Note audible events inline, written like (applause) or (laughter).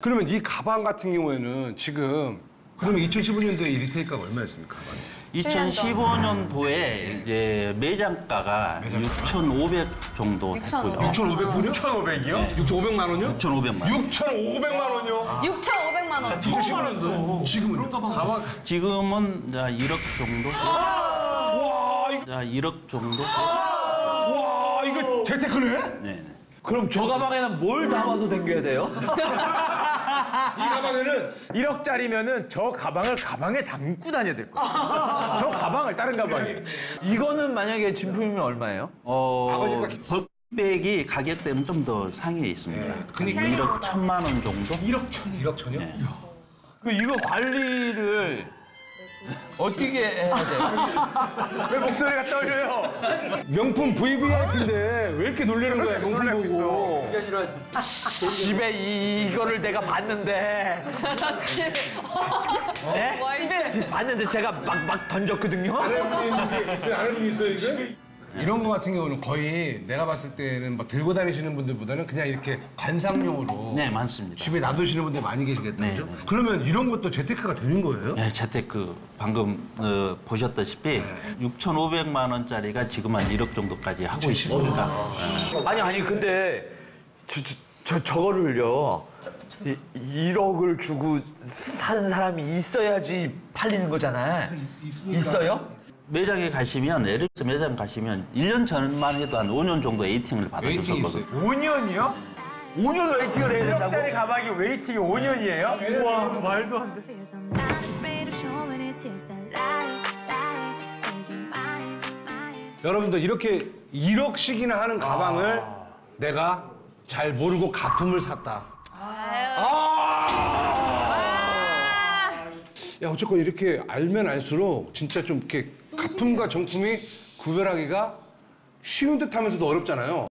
그러면 이 가방 같은 경우에는 지금 그러면 2015년도에 이 리테일가가 얼마였습니까? 가방이? 2015년도에 이제 매장가가 6,500 정도 됐고요. 6,500불이요? 6,500이요? 6,500만 원이요? 6,500만 원. 6,500만 원이요? 6,500만 원. 2015년도 지금은 가방 지금은 이제 1억 정도? 와, 이거, 자, 1억 정도? 와, 이거 재테크네? 네. 네. 그럼 저 가방에는 뭘 담아서 댕겨야 돼요? (laughs) 이 가방에는 1억짜리면은 저 가방을 가방에 담고 다녀야 될 거야. 저 가방을 다른 가방에. 이거는 만약에 진품이면 얼마예요? 어, 법백이 가격대는 좀더 상위에 있습니다. 그러니까 1억 1천만 원 정도? 1억 천, 1억 천이요? 그 이거 관리를 어떻게 해야 돼? 왜 목소리가 떨려요? 명품 VVIP인데 왜 이렇게 놀라는 거야, 명품 보고. 집에 이, 이거를 내가 봤는데 네? 집에 봤는데 제가 막 막 던졌거든요. 아는 분이 있어요, 이게? 이런 거 같은 경우는 거의 내가 봤을 때는 막 들고 다니시는 분들보다는 그냥 이렇게 관상용으로 네, 많습니다. 집에 놔두시는 분들 많이 계시겠다, 네, 그죠? 네. 그러면 이런 것도 재테크가 되는 거예요? 네, 재테크 방금 어, 보셨다시피 6,500만 원짜리가 지금 한 1억 정도까지 하고 있으니까 아니 아니 근데 저, 저, 저 저거를요. 이, 1억을 주고 산 사람이 있어야지 팔리는 거잖아요. 있어요? 매장에 가시면 예를 들어 매장 가시면 1년 전만 해도 한 5년 정도 waiting을 받아줬었거든요. 5년이요? 5년 waiting을 해야 된다고? 1억짜리 가방이 waiting이 5년이에요? 우와, 말도 안 돼. 여러분들 이렇게 1억씩이나 하는 가방을 내가 잘 모르고 가품을 샀다. 야 어쨌건 이렇게 알면 알수록 진짜 좀 이렇게 가품과 정품이 구별하기가 쉬운 듯 하면서도 어렵잖아요.